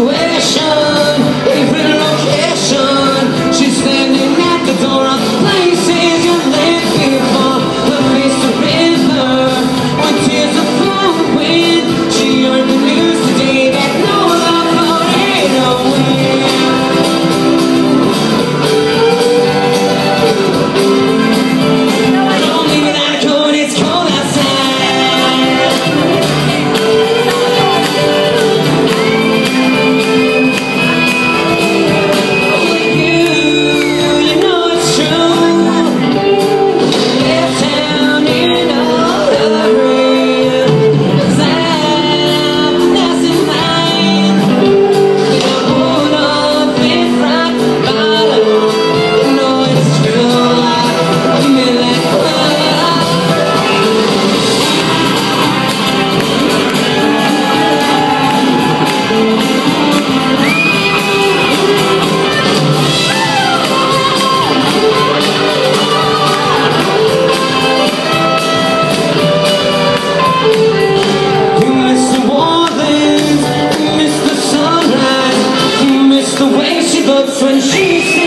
Situation the way she looks when she's